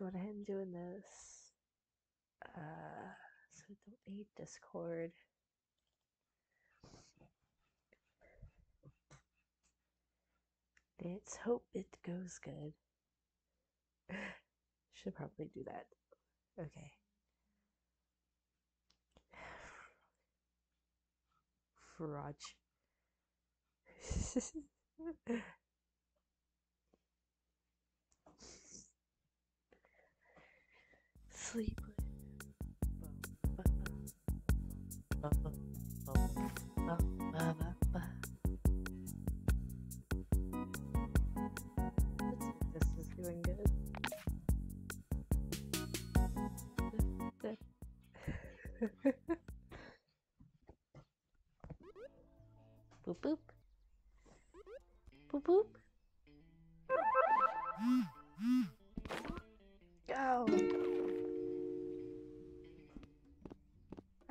going ahead and doing this. Uh, so don't need Discord. Let's hope it goes good. Should probably do that. Okay. Frog. Sleep. This is doing good. boop boop. Boop boop. Go.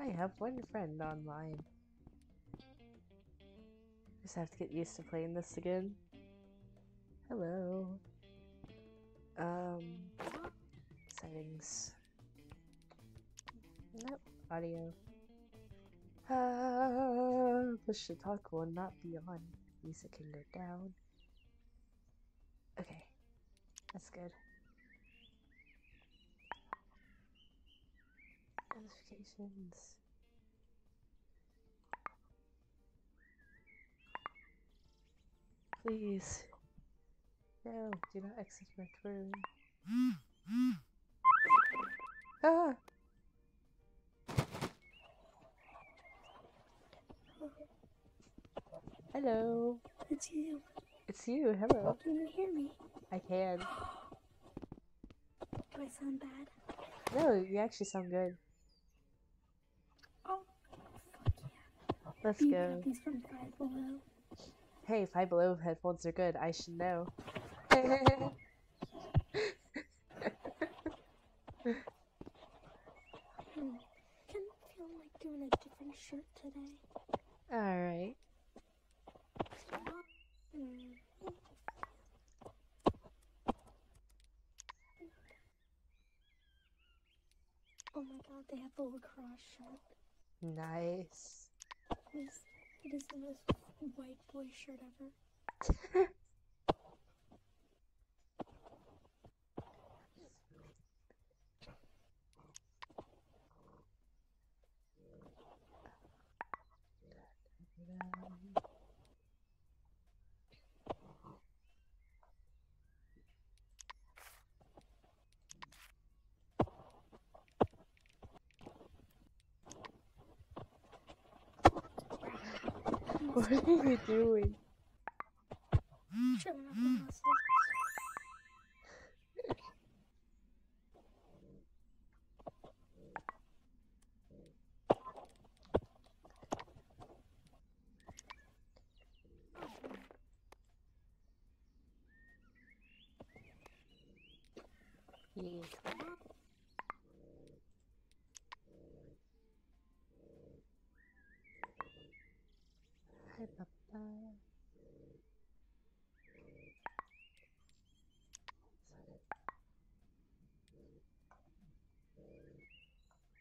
I have one friend online. Just have to get used to playing this again. Hello. Um, settings. Nope, audio. Uh, push to talk will not be on. Music can go down. Okay, that's good. Notifications. Please. No, do not exit my room. Ah! Hello. It's you. It's you. Hello. Can you hear me? I can. Do I sound bad? No, you actually sound good. Oh, fuck yeah. Let's go. from Five Below. Hey, Five Below headphones are good. I should know. Hmm. Can feel like doing a different shirt today. Alright. Hmm. Oh my god, they have the lacrosse shirt. Nice. It is, it is the most white boy shirt ever. What are you doing? Hi, Papa. Uh, uh, pa- pa- pa-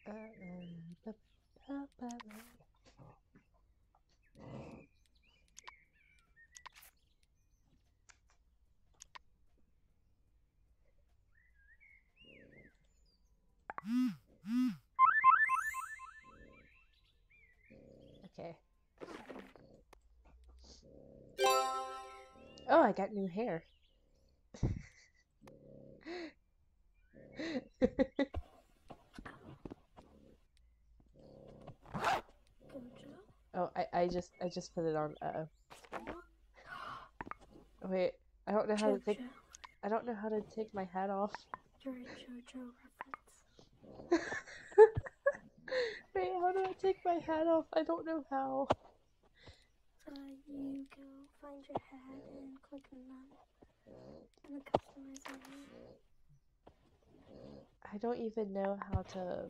Okay. Oh, I got new hair. Gojo. oh, I, just I just put it on. Uh oh. Wait, I don't know how to take I don't know how to take my hat off. You're a JoJo reference. Wait, how do I take my hat off? I don't know how. Uh, you go find your hat and click on none. And then customize it. I don't even know how to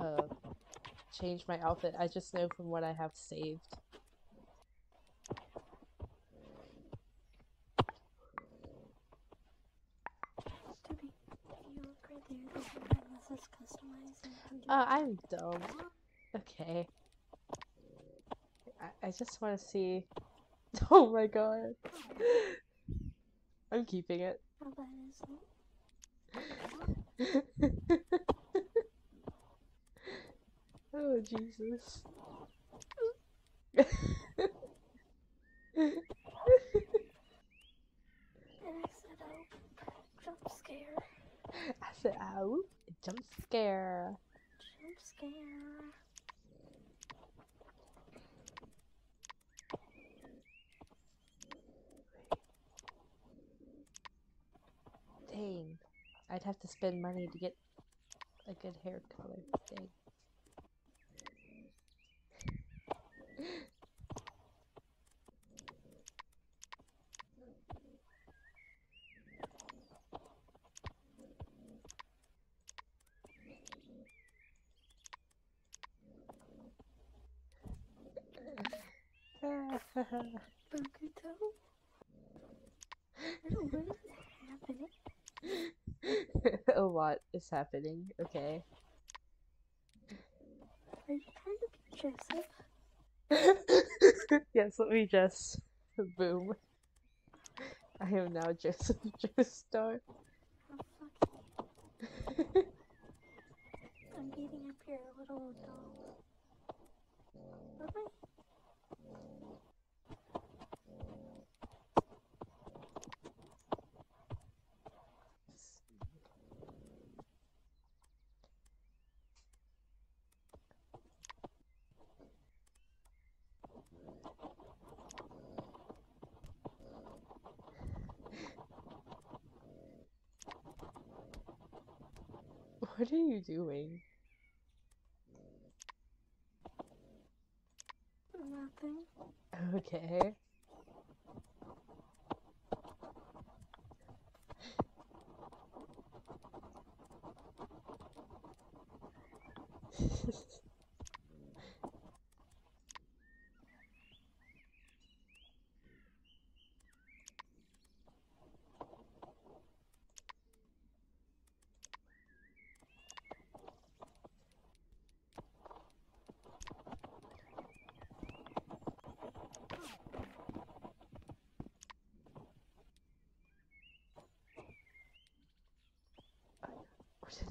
uh change my outfit. I just know from what I have saved. Toby. there. This is, this is customized. and you can do Oh, I'm dumb. Okay. I, I just want to see. Oh my god. I'm keeping it. How bad is it? oh, Jesus. And I said, oh, jump scare. I said, ah, ow. Jump scare. Jump scare. Dang. I'd have to spend money to get a good hair color. Dang. Bokuto? What is happening? a lot is happening. Okay. Are you trying to be? yes, let me just boom. I am now Joseph Joestar. Oh, Fucking. I'm beating up your little doll. Really? What are you doing? Nothing. Okay.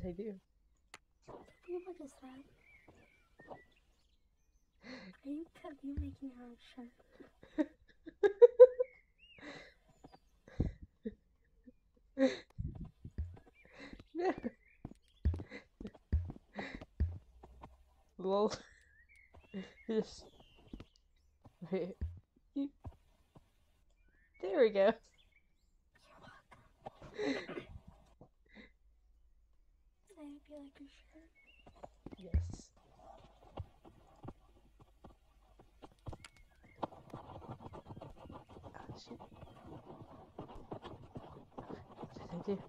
I do? Is that? Are you, are you making your own shirt? No. Lol. Just wait. You- There we go. I hope you like your shirt. Yes. I do?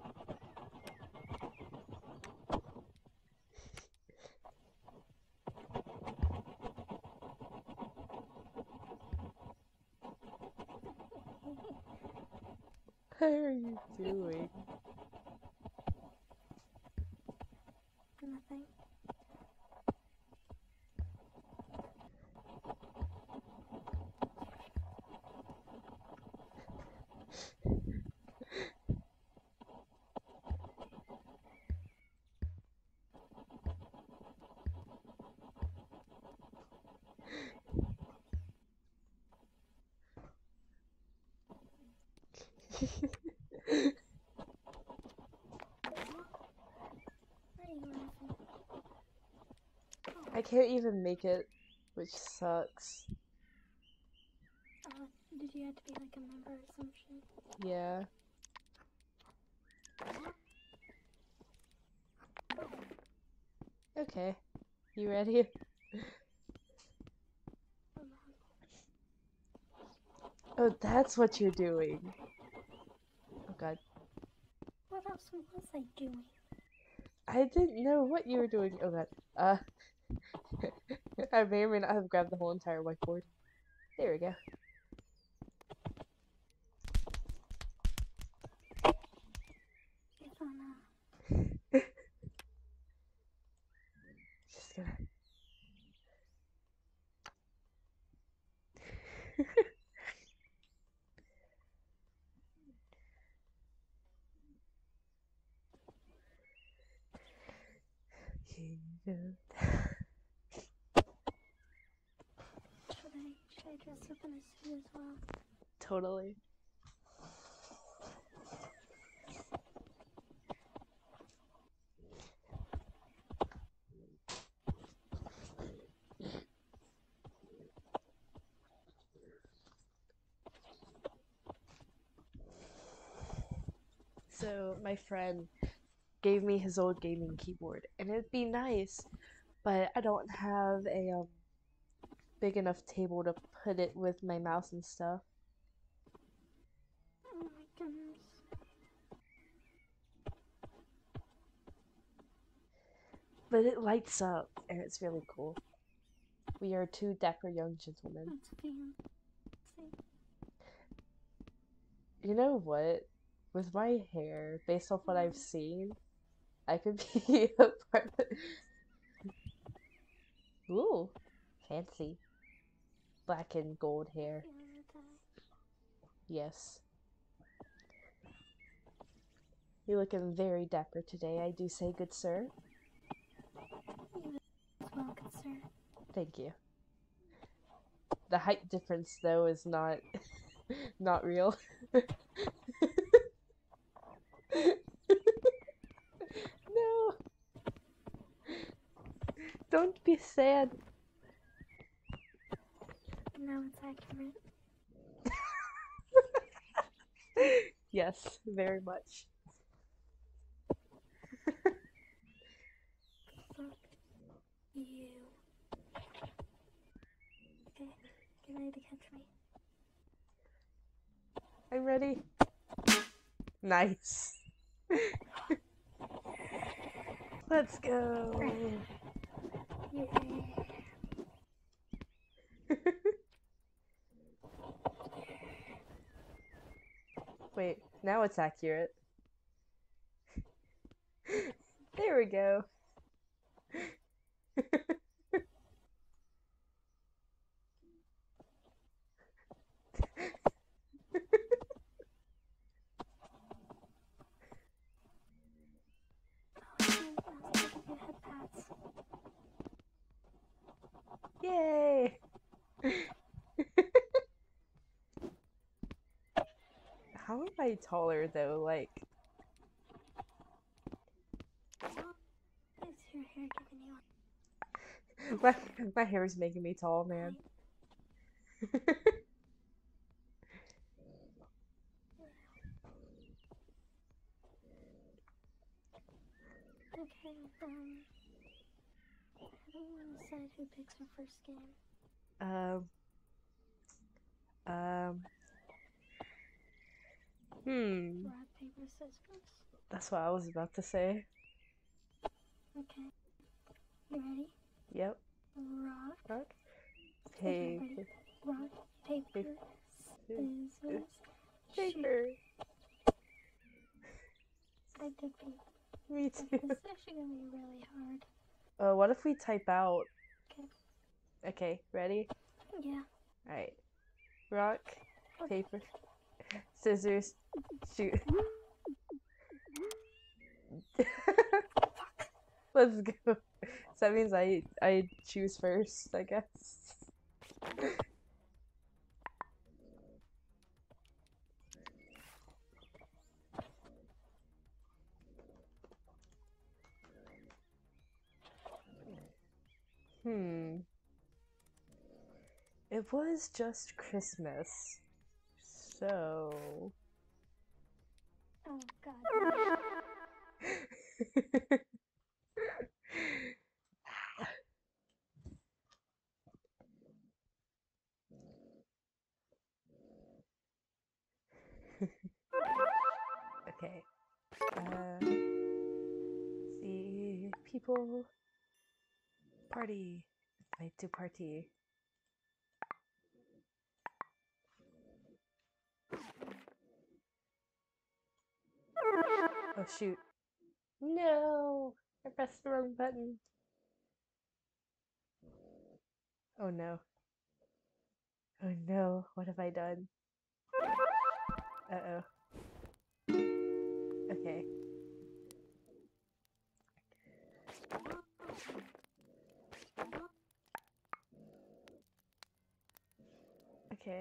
What are you doing? Nothing. Why are you laughing? I can't even make it, which sucks. Uh, did you have to be like a member or some shit? Yeah. Okay. You ready? Oh, that's what you're doing. Oh god. What else was I doing? I didn't know what you were doing. Oh god. Uh. I may or may not have grabbed the whole entire whiteboard. There we go. If I'm, uh, food. Should I should I dress up in a suit as well? Totally. So my friend gave me his old gaming keyboard, and it'd be nice, but I don't have a um big enough table to put it with my mouse and stuff. Oh my goodness. But it lights up, and it's really cool. We are two dapper young gentlemen. You know what? With my hair, based off what I've seen, I could be a part of Ooh, fancy. Black and gold hair. Yes. You're looking very dapper today, I do say, good sir. You as well, good sir. Thank you. The height difference, though, is not not real. no. Don't be sad. Now it's accurate. yes, very much. Fuck you. Okay, get ready to catch me. I'm ready. Nice. Let's go. Wait, now it's accurate. there we go. Oh, I didn't ask if I could head pats. Yay! How am I taller though? Like, Is your hair giving you my my hair is making me tall, man. Okay, um. I don't want to decide who picks our first game. um. Um. Hmm. Rock, paper, scissors. That's what I was about to say. Okay. You ready? Yep. Rock, Rock. Paper. rock, paper, Paper, scissors. Paper. I did beat. Me This too. is actually gonna be really hard. Uh, what if we type out? Okay. Okay, ready? Yeah. Alright. Rock, paper, scissors, shoot. Let's go. So that means I I choose first, I guess. Hmm. It was just Christmas. So. Oh god. okay. Uh, see people party. Wait to party. Oh shoot. No! I pressed the wrong button. Oh no. Oh no, what have I done? Uh oh. Okay. Okay.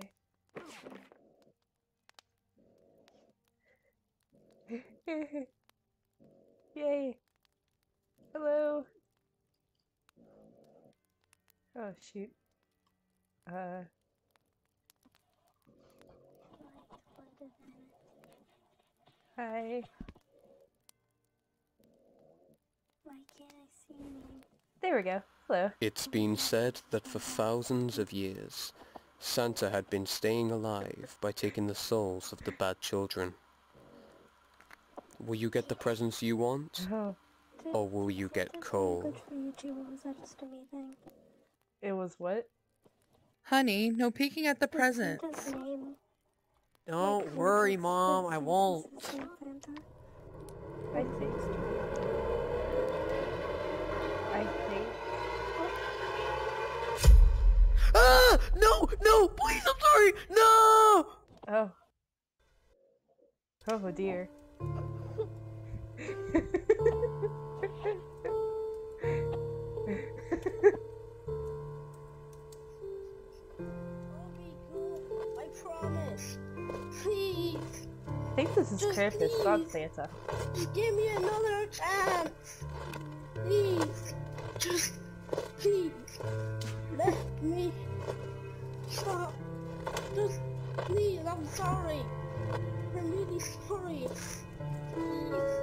Yay! Hello! Oh shoot. Uh... hi. Why can't I see you? There we go. Hello. It's been said that for thousands of years, Santa had been staying alive by taking the souls of the bad children. Will you get the presents you want, Oh, or will you get Good cold? for you too. What was that just a me thing? it was what? Honey, no peeking at the presents. Santa's name? Don't Like, worry, Mom, I won't. I think. I think. Ah! No! No! Please, I'm sorry! No! Oh. Oh dear. think this is Just Krampus, not. Santa. just give me another chance. Please, just please, let me stop. Just please, I'm sorry. I'm really sorry. Please.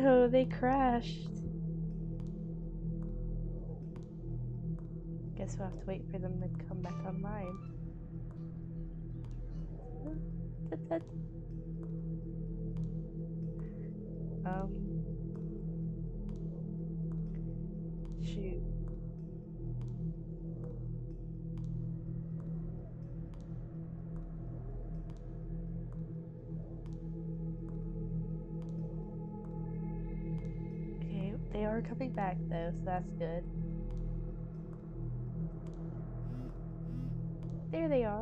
No, they crashed. Guess we'll have to wait for them to come back online. Um. Are coming back though, so that's good. There they are.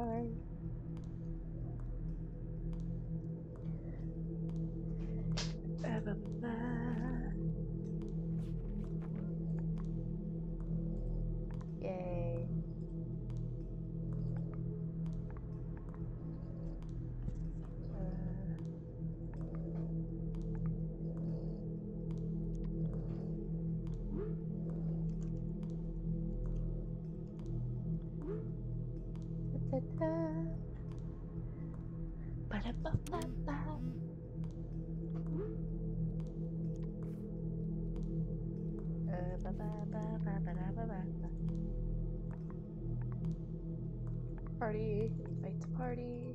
Party, like to party,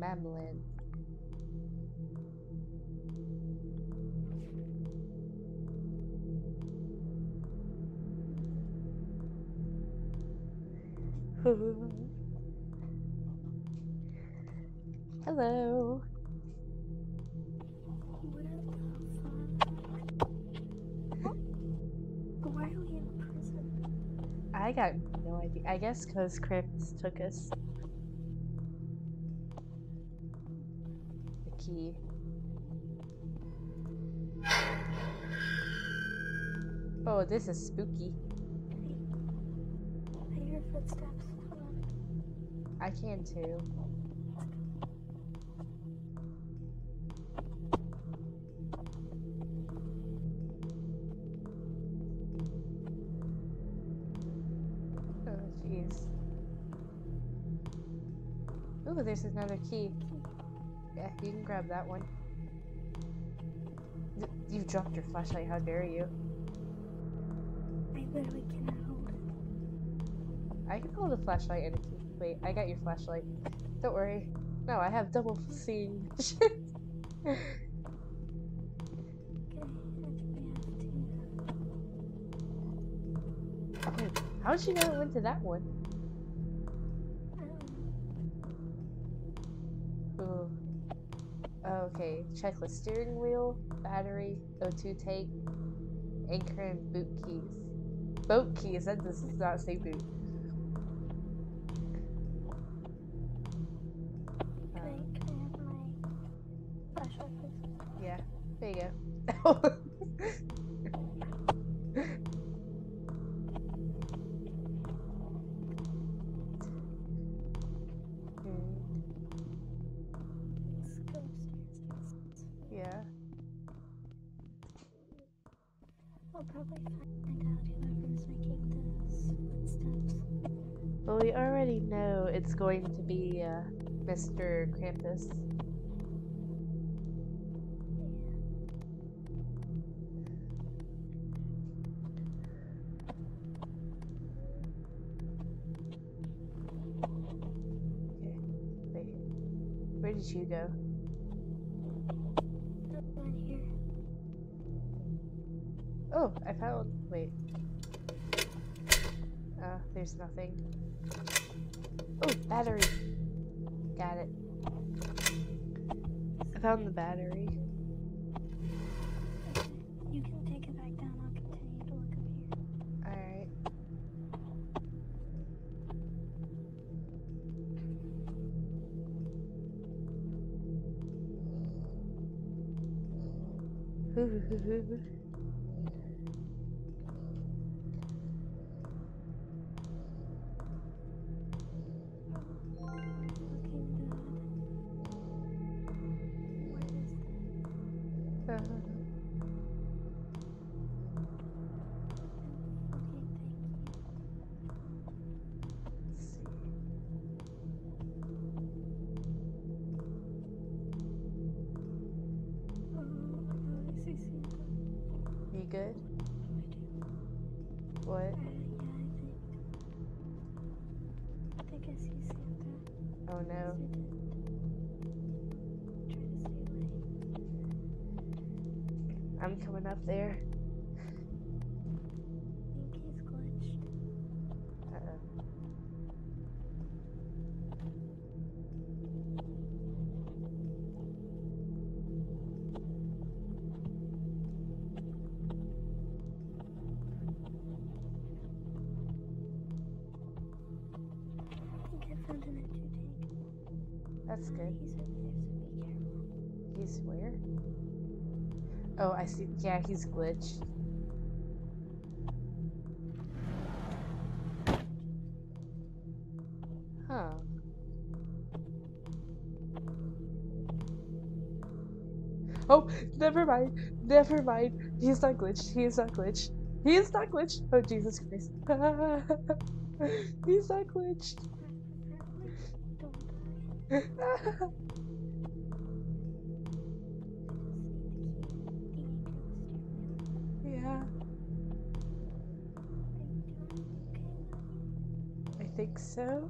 Mamlin. I guess because Krampus took us. The key. Oh, this is spooky. I hear footsteps. Hold on. I can too. Another key. Yeah, you can grab that one. You dropped your flashlight, how dare you? I literally cannot hold it. I can hold a flashlight and a key. Wait, I got your flashlight. Don't worry. No, I have double seeing. Okay, actually we have to. Hmm, How'd you know it went to that one? Okay, checklist steering wheel, battery, O2 tank, anchor, and boot keys. Boat keys, that does not say boot. Um, can I have my flashlight, please? yeah, there you go. going to be uh, Mr. Krampus. Okay, wait. Where did you go? Found the battery. I'm coming up there. That's good. He's up there, so be careful. He's where? Oh, I see. Yeah, he's glitched. Huh. Oh, never mind. Never mind. He's not glitched. He is not glitched. He is not glitched. Oh, Jesus Christ. He's not glitched. Yeah, I think so.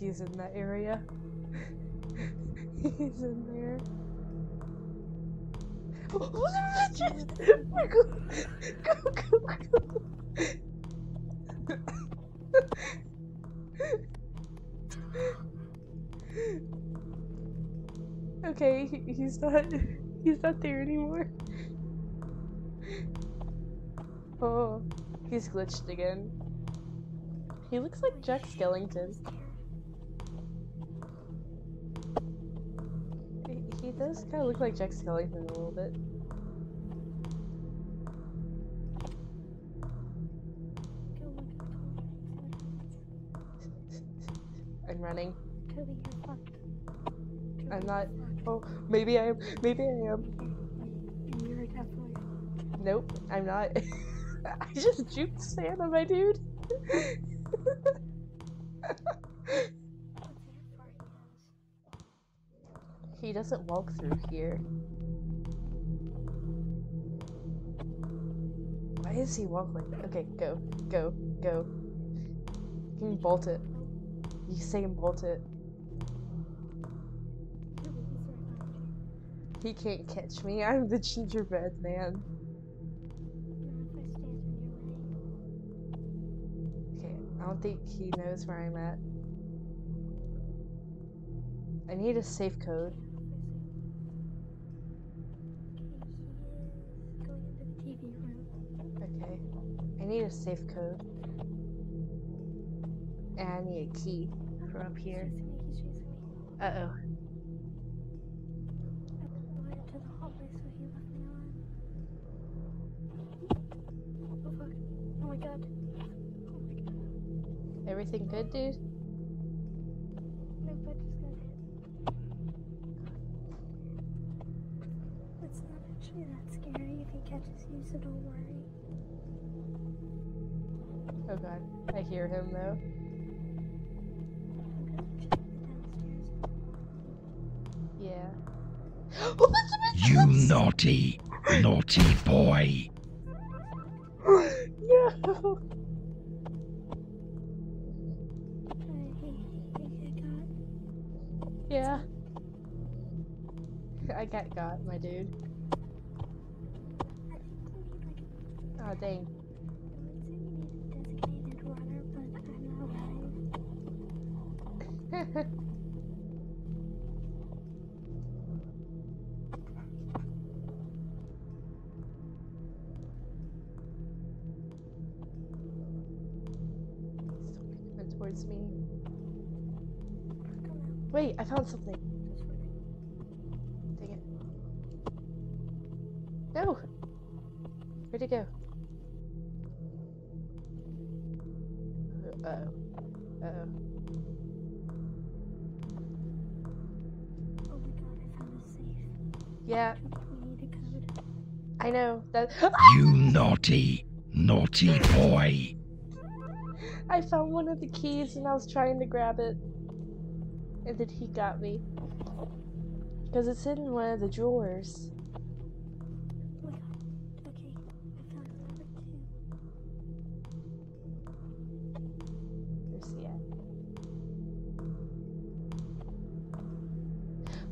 He's in that area. he's in there. Oh, go, go, go, go. okay, he, he's not he's not there anymore. Oh, he's glitched again. He looks like Jack Skellington. Does kind of look like Jack Skellington a little bit. The fucked. I'm not. Oh, maybe I am. Maybe I am. You're definitely. Nope, I'm not. I just juked Santa, my dude. he doesn't walk through here. Why does he walk like that? Okay, go, go, go. You can bolt it. You say and bolt it. He can't catch me. I'm the gingerbread man. Okay, I don't think he knows where I'm at. I need a safe code. Need a safe code. And I need a key for up here. Uh oh. Oh. Oh. Oh god. Everything good, dude? Butt just got hit. It's not actually that scary if he catches you, so don't worry. Oh god. I hear him though. I'm gonna check the downstairs. Yeah. You naughty, naughty boy. No! He, he got got. Yeah. I got got, my dude. I think we need like Oh dang. Towards me. Wait, I found something. Dang it. No! Where'd it go? That You naughty, naughty boy. I found one of the keys and I was trying to grab it. And then he got me. Because it's in one of the drawers. Oh. Okay, I found number two. Where's he at?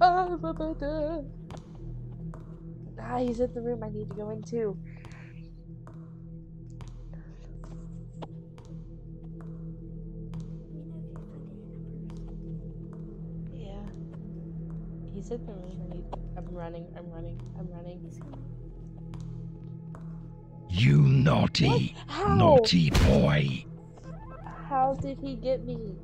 Ah, Ah, he's in the room I need to go into. Let me know if you find any numbers. Yeah. He's in the room I need I'm running, I'm running, I'm running. You naughty, naughty boy. How did he get me?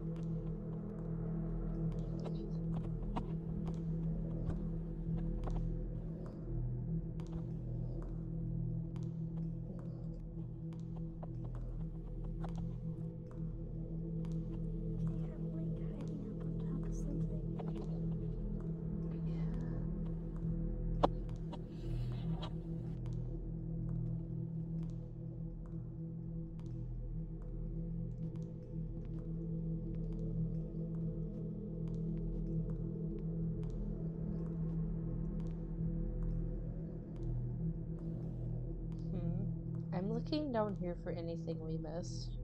For anything we missed.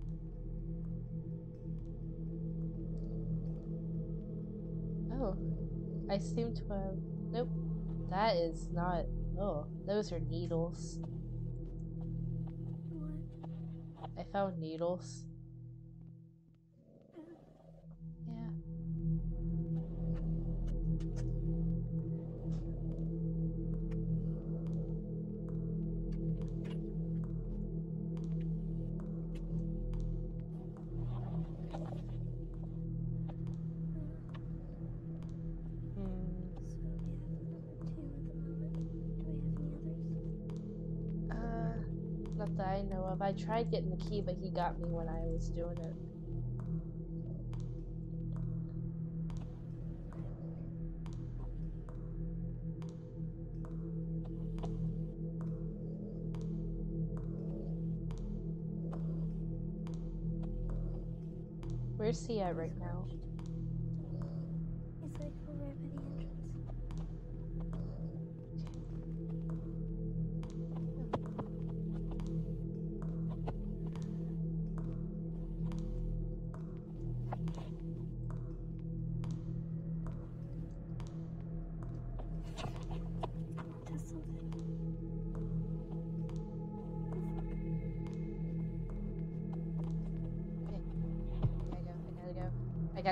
Oh, I seem to have. Nope. That is not. Oh, those are needles. I found needles. tried getting the key, but he got me when I was doing it. Where's he at right now? Like the entrance.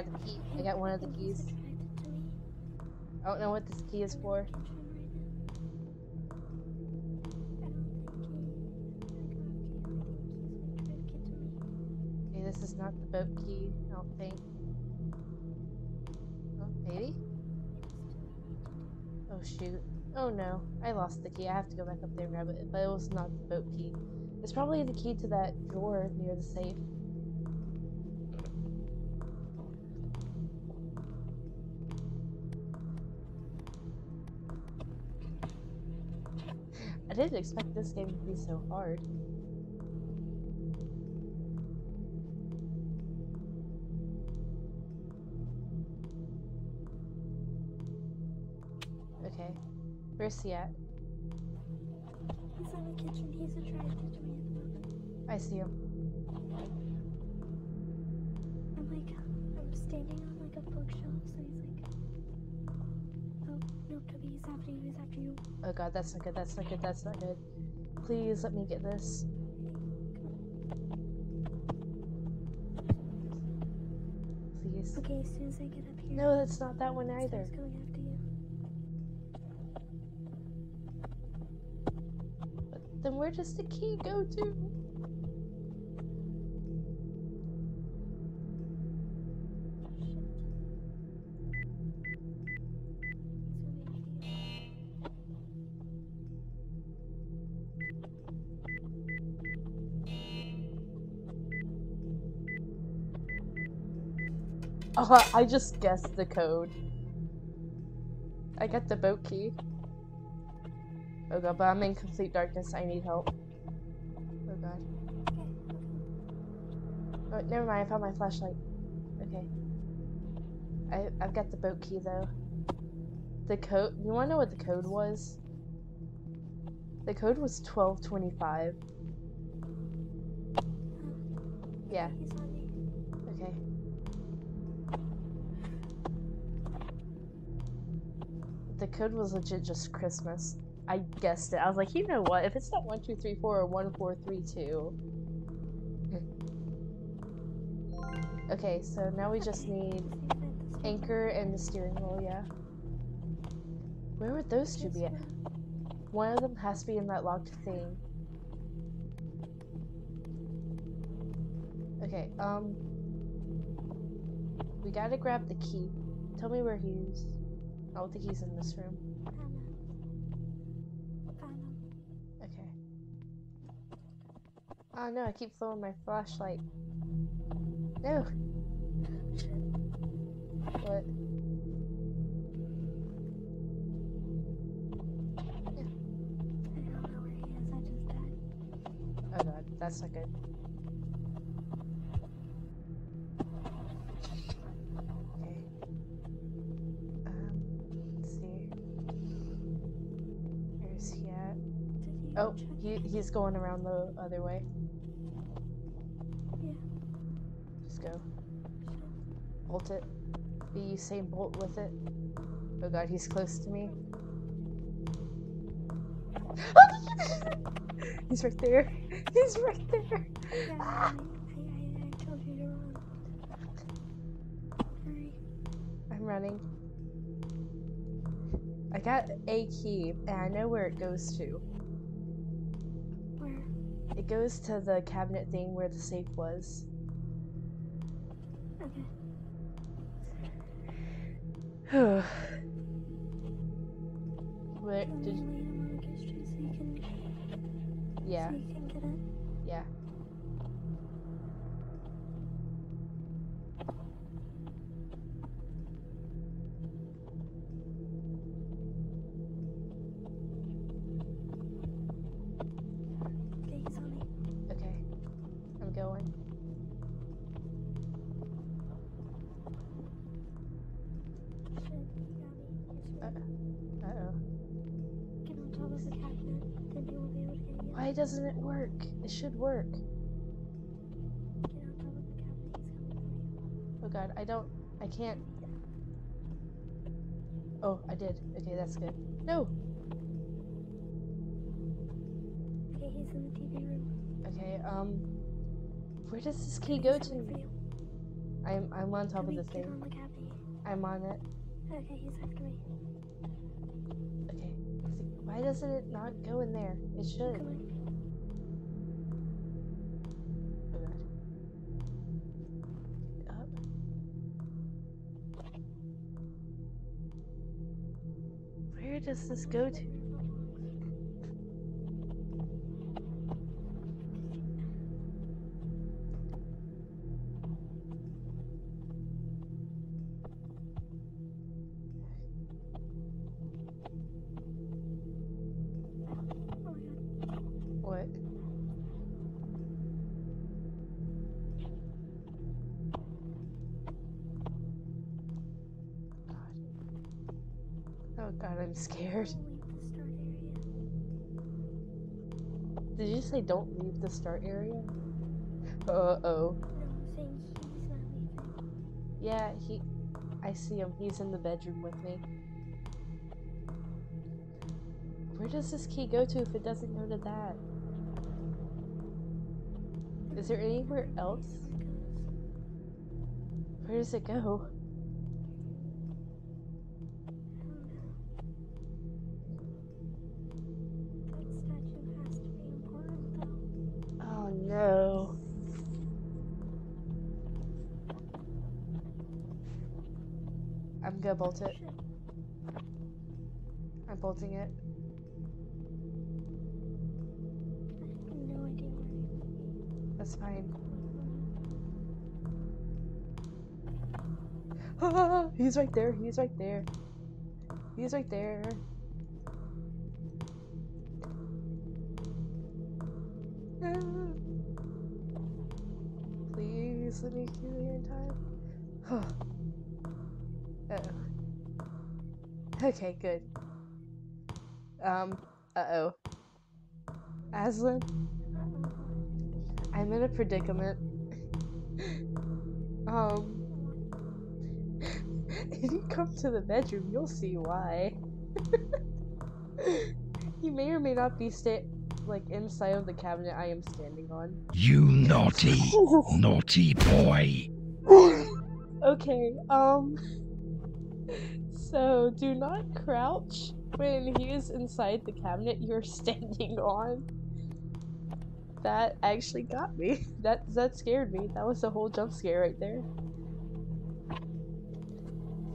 Got the key. I got one of the keys. I don't know what this key is for. Okay, this is not the boat key. I don't think. Oh, maybe. Oh shoot. Oh no. I lost the key. I have to go back up there and grab it. But it was not the boat key. It's probably the key to that drawer near the safe. Didn't expect this game to be so hard. Okay. Where's he at? He's in the kitchen. He's attracted to me at the moment. I see him. I'm like, I'm standing on like a bookshelf, so he's like, oh, no, Toby, he's after you, he's after you. Oh god, that's not good, that's not good, that's not good. Please let me get this. Please. Okay, as soon as I get up here, No, that's not that one either. starts going after you. But then where does the key go to? Oh, I just guessed the code. I got the boat key. Oh god, but I'm in complete darkness. I need help. Oh god. Oh, never mind. I found my flashlight. Okay. I I've got the boat key though. The code. You want to know what the code was? The code was twelve twenty five. Yeah. Okay. Code was legit just Christmas. I guessed it. I was like, you know what? If it's not one two three four or one four three two. okay, so now we just need anchor and the steering wheel. Yeah. Where would those two be at? one. Of them has to be in that locked thing. Okay, um. We gotta grab the key. Tell me where he's. I don't think he's in this room. Found him. Found him. Okay. Oh no, I keep throwing my flashlight. No! What? I don't know where he is. I just died. Oh god, that's not good. He's going around the other way. Yeah. Just go. Bolt it. Be same Bolt with it. Oh god, he's close to me. he's right there. He's right there. Yeah, I, I, I told you to run. I'm running. I got a key, and I know where it goes to. It goes to the cabinet thing where the safe was. Okay. where did? lead he's coming Oh god, I don't... I can't... Oh, I did. Okay, that's good. No! Okay, he's in the TV room. Okay, um... Where does this key go to? I'm, I'm on top of the thing. on the. I'm on it. Okay, he's after me. Okay. Why doesn't it not go in there? It should. Does this go to? The start area? Uh oh. No, I'm saying he's not leaving. Yeah, he. I see him. He's in the bedroom with me. Where does this key go to if it doesn't go to that? Is there anywhere else? Where does it go? Bolt it. I'm bolting it. That's fine. Ah, he's right there. He's right there. He's right there. Ah. Please let me kill you in time. Okay, good. Um, uh oh. Aslan, I'm in a predicament. um, if you come to the bedroom, you'll see why. he may or may not be sta- like inside of the cabinet I am standing on. You naughty, naughty boy. okay, um, so do not crouch when he is inside the cabinet you're standing on. That actually got me. That that scared me. That was a whole jump scare right there.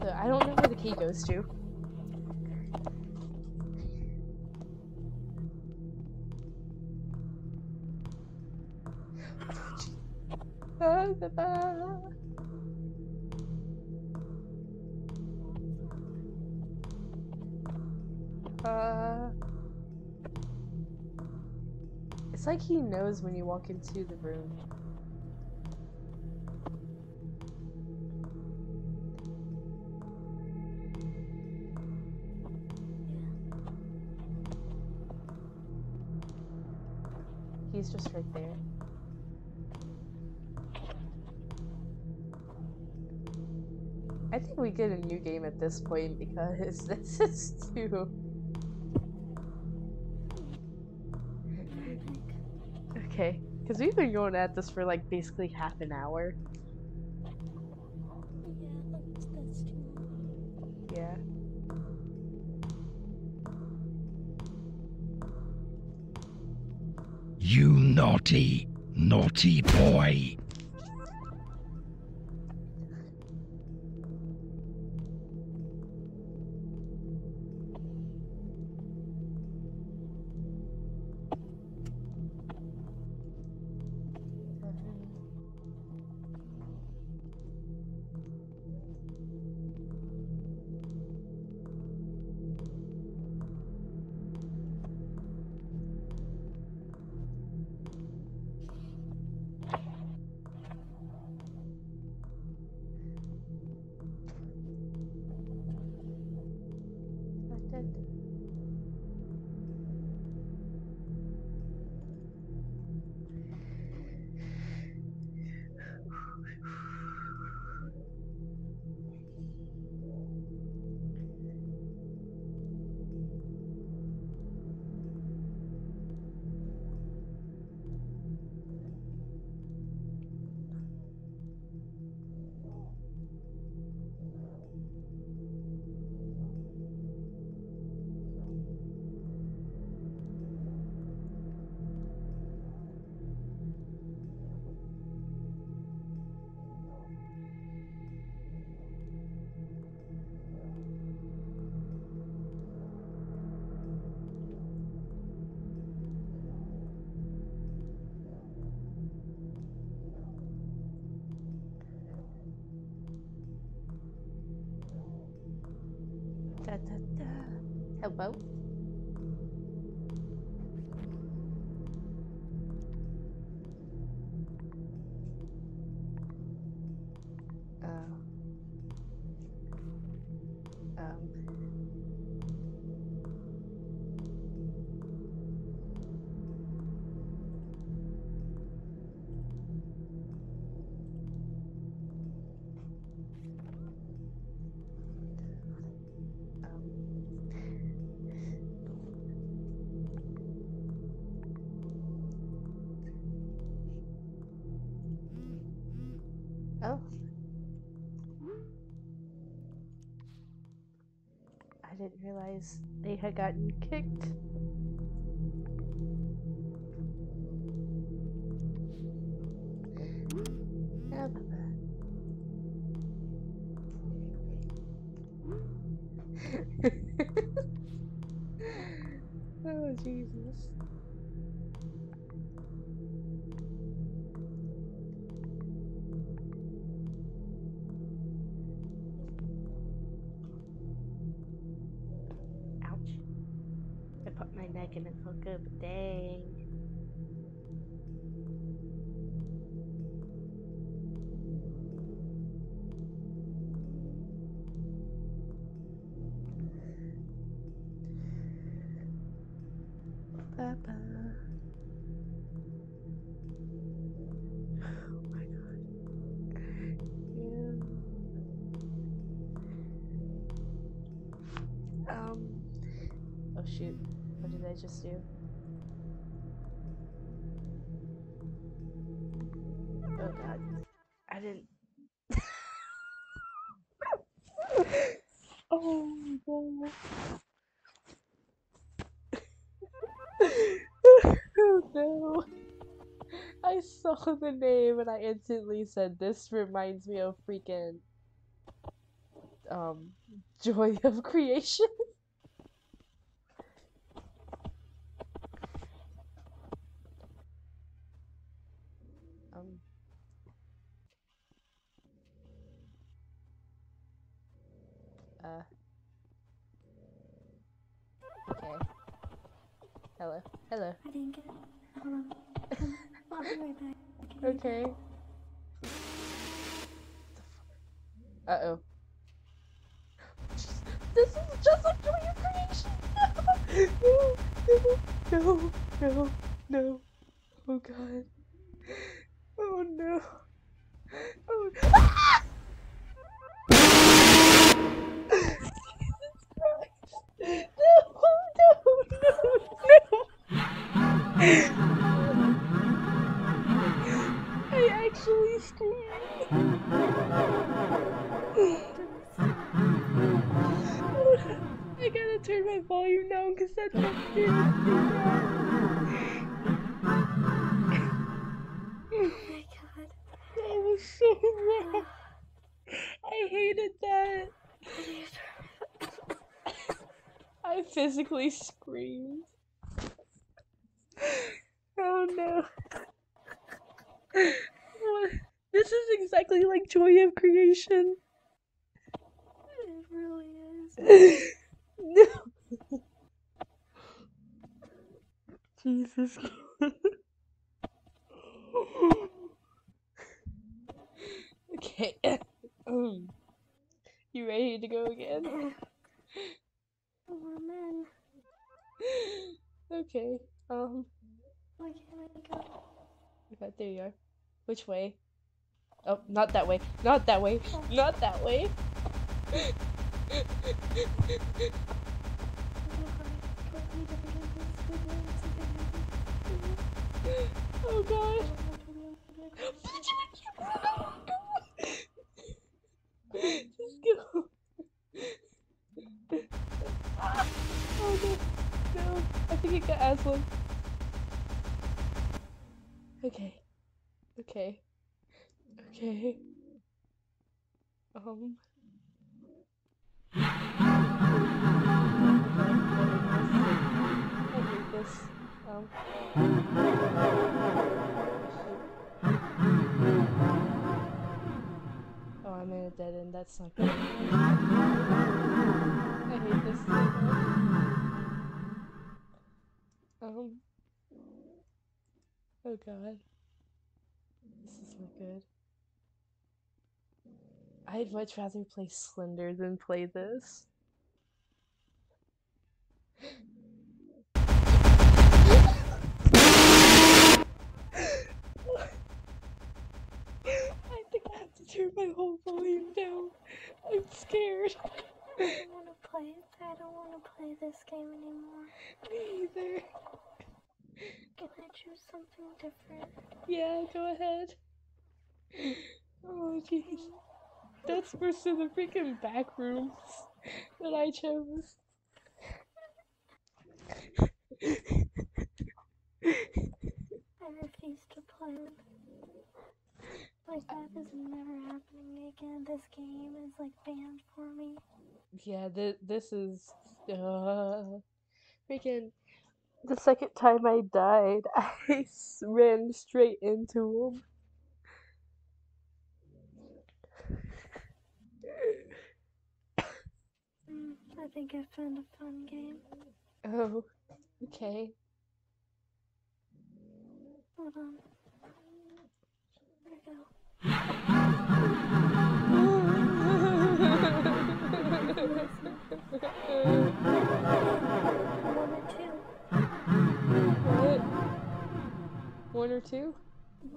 So I don't know where the key goes to. Ah, Uh, it's like he knows when you walk into the room. He's just right there. I think we get a new game at this point because this is too. Okay, because we've been going at this for like basically half an hour. Yeah. You naughty, naughty boy. Hello? I didn't realize they had gotten kicked. करते I just do? Oh god. I didn't. oh no. oh no. I saw the name and I instantly said, This reminds me of freaking. Um. Joy of Creation. Um. Uh. Okay. Hello. Hello. I didn't get it. Hold on. Um, I'll be right back. Okay. Uh oh. This is just like Joy of Creation! No! No! No! No! Oh god. Oh no. Oh ah! No! No! No! No! I actually screamed. I gotta turn my volume down because that's not Oh my god. That was so. I hated that. I physically screamed. Oh no. This is exactly like Joy of Creation. It really is. no. Jesus. okay. Um, you ready to go again? One minute. okay. Um. Where can't I go? Okay, there you are. Which way? Oh, not that way. Not that way. Not that way. oh god. Just go. oh no. No. I think I got Aslan. Okay. Okay. Okay. Um. I hate this. Um. Oh, I'm in a dead end. That's not good. I hate this. much. Um. Oh god. This is not good. I'd much rather play Slender than play this. Turn my whole volume down. I'm scared. I don't want to play it. I don't want to play this game anymore. Me either. Can I choose something different? Yeah, go ahead. Oh jeez. That's worse than the freaking back rooms that I chose. I refuse to play it. Like that is never happening again. This game is like banned for me. Yeah, th- this is uh, freaking. The second time I died, I ran straight into him. Mm, I think I found a fun game. Oh, okay. Hold on. There we go. One or two. what? One or two?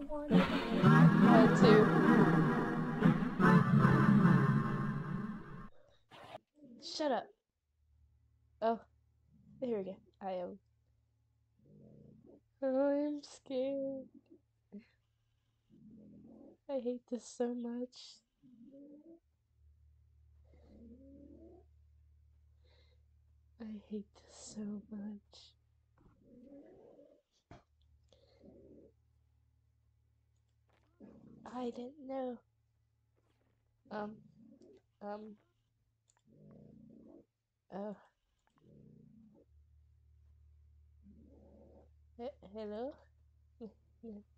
One. Uh, two. Shut up. Oh, here we go. I am. I'm scared. I hate this so much. I hate this so much. I didn't know. Um, um, oh. He- hello?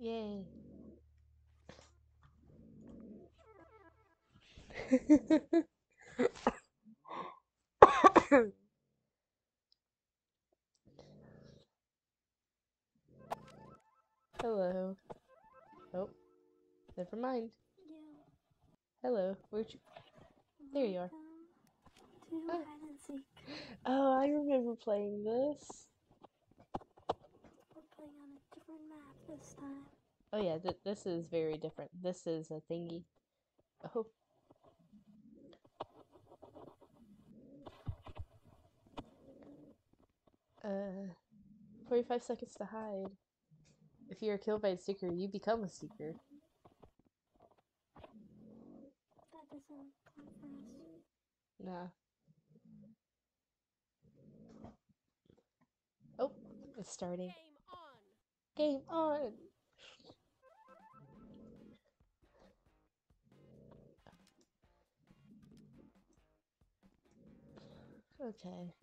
Yay. Hello. Oh, never mind. Hello. Where'd you? There you are. Oh. hide and seek. Oh, I remember playing this. We're playing on a different map this time. Oh yeah, th- this is very different. This is a thingy. Oh. Uh, 45 seconds to hide. If you're killed by a seeker, you become a seeker. That doesn't count for us. Nah. Oh, it's starting. Game on! Okay.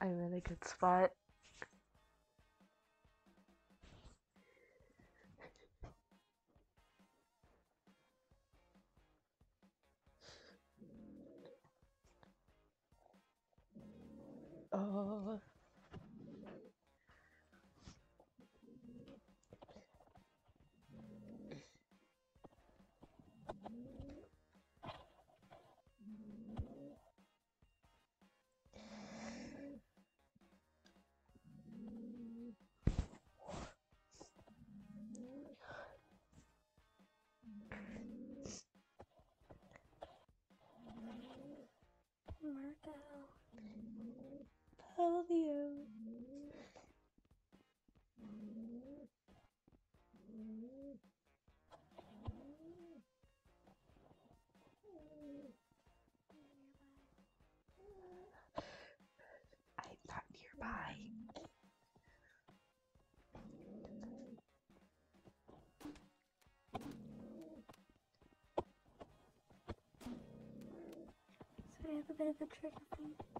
I'm in a good spot. Marco. Polio. Bit of a trigger thing.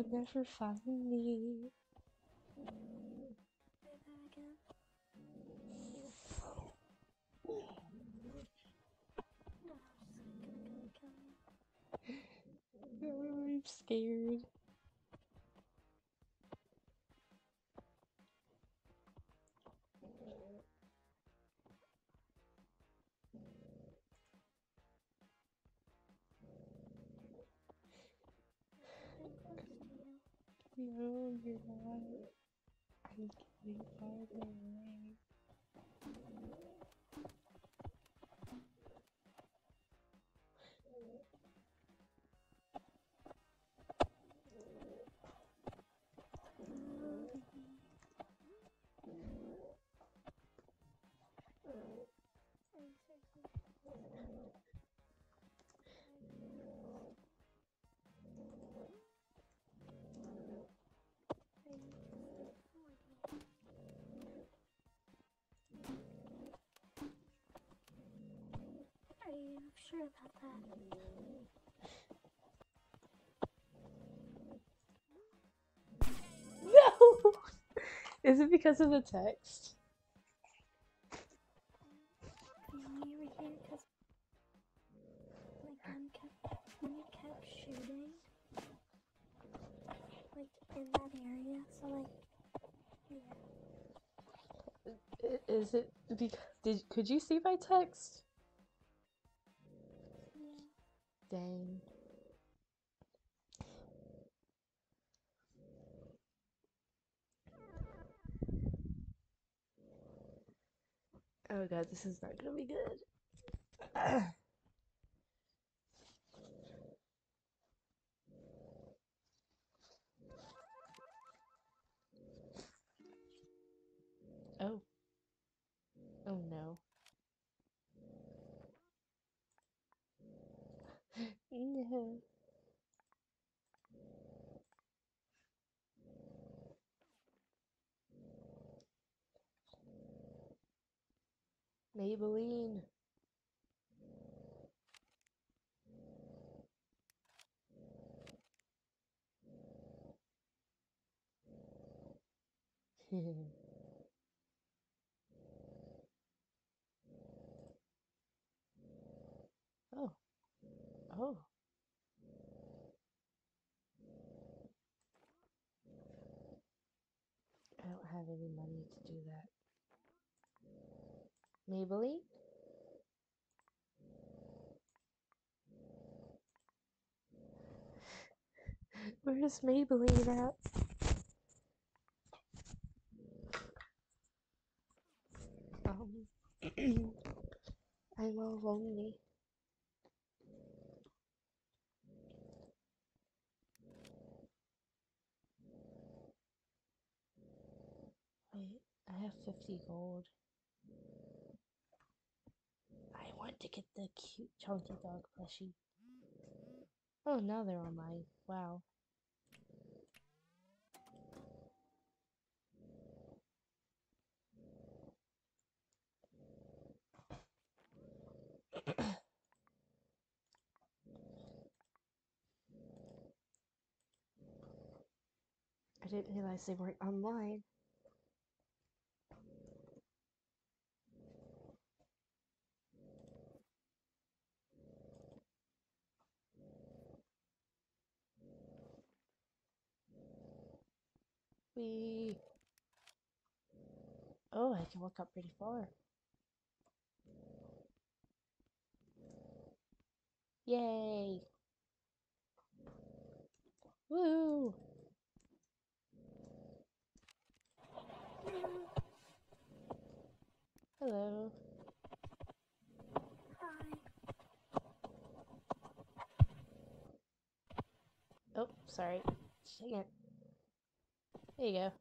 You'll never find me. I'm scared. No, you're not. I'm getting farther sure about that? No! Is it because of the text? When you were here, because my gun kept, when you kept shooting, like in that area, so like, yeah. Is it because did could you see my text? Dang. Oh god, this is not gonna be good. Yeah. Maybelline. Maybelline? Where's Maybelline at? Um, I'm all lonely. I have 50 gold. I want to get the cute chunky dog plushie. Oh, now they're online. Wow. I didn't realize they weren't online. Oh, I can walk up pretty far. Yay! Woo! Hello. Hi. Oh, sorry. Dang it. There you go.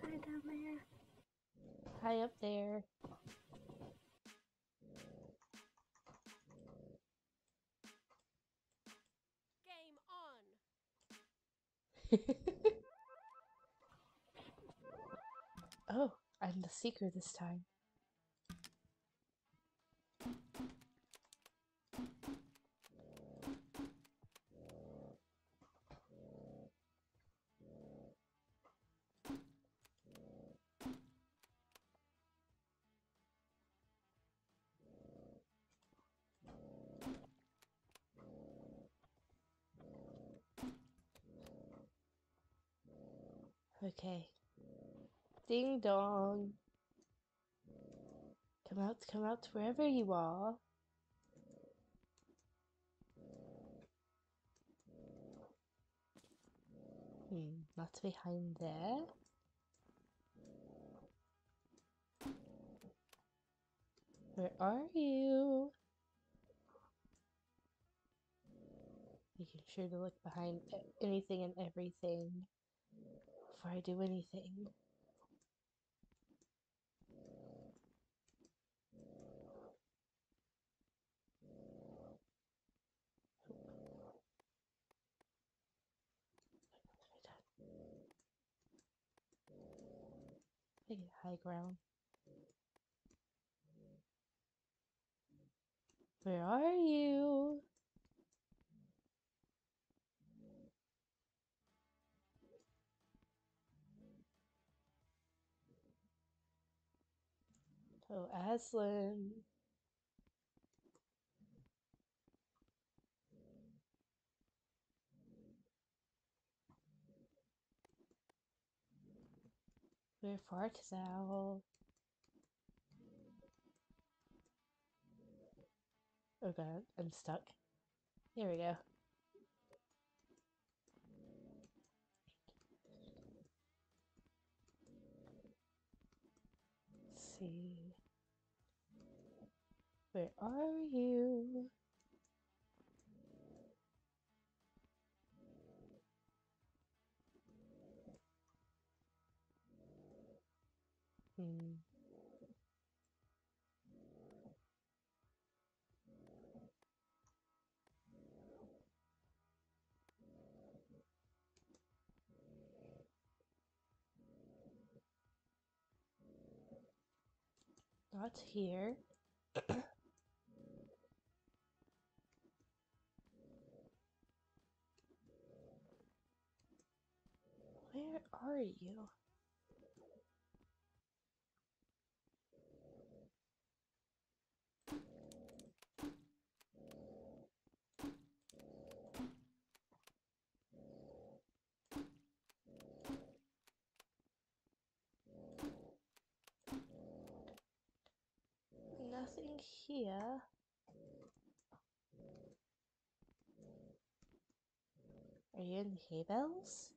Hi down there. Hi up there. Game on. oh, I'm the seeker this time. Okay. Ding dong. Come out, come out wherever you are. Hmm, not behind there. Where are you? Making sure to look behind anything and everything before I do anything. I high ground. Where are you? Oh, Aslan. Where fart thou? Oh god, I'm stuck. Here we go. Let's see. Where are you? Hmm. Not here. Where are you? Nothing here. Are you in hay bales?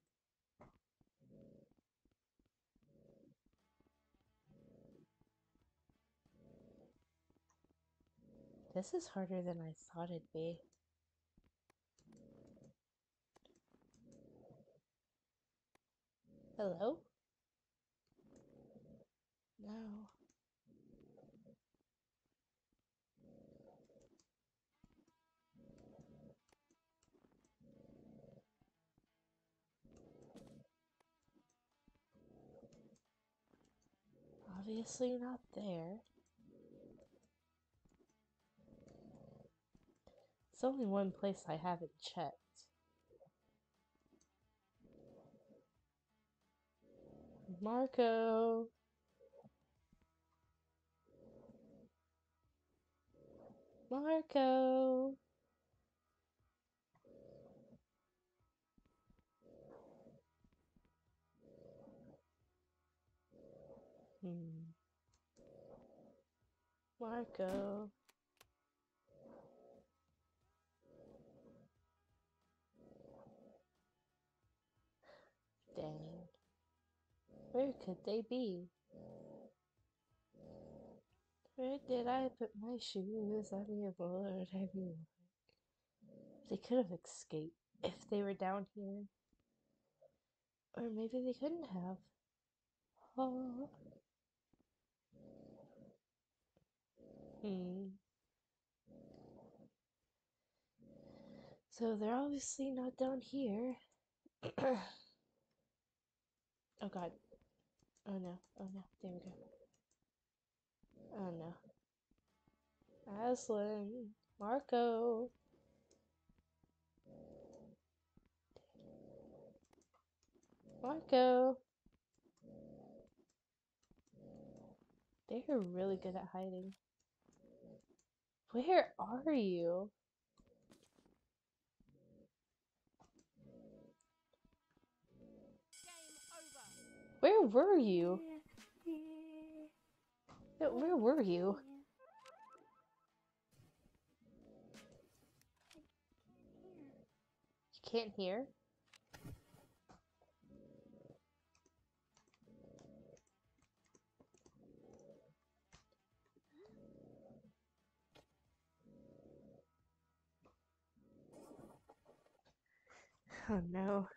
This is harder than I thought it'd be. Hello? No. Obviously not there. Only one place I haven't checked. Marco. Marco. Hmm. Marco. Where could they be? Where did I put my shoes? I mean, Lord, I mean, they could have escaped if they were down here. Or maybe they couldn't have. Oh. Hmm. So they're obviously not down here. oh god. Oh no. Oh no. There we go. Oh no. Aslan. Marco. Marco. They're really good at hiding. Where are you? Where were you? Where were you? You can't hear? Oh no.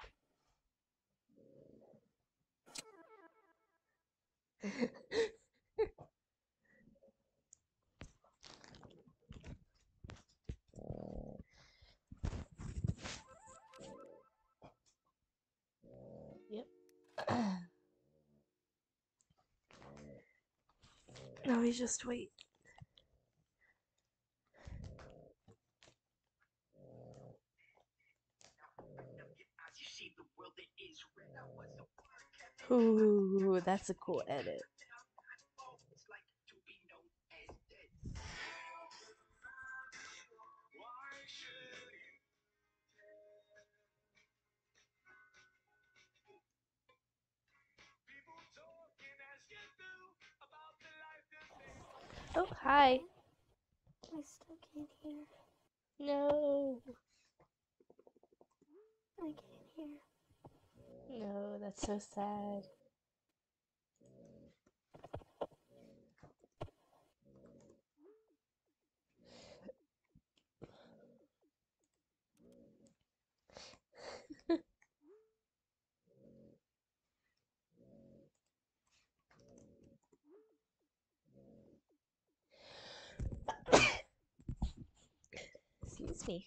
Yep. Now we just wait. Ooh, that's a cool edit. Oh, hi. I still can't hear. No. I can't hear. No, that's so sad. Excuse me.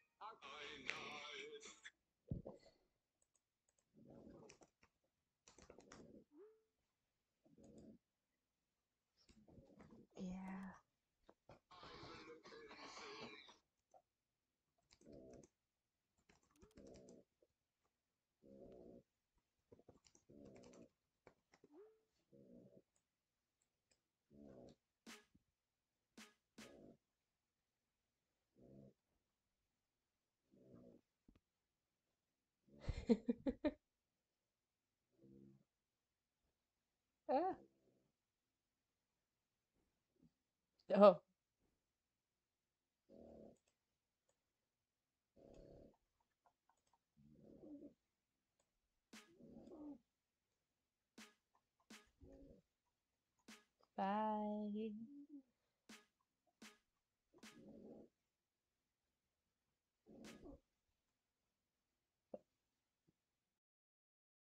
ah. Oh. Bye.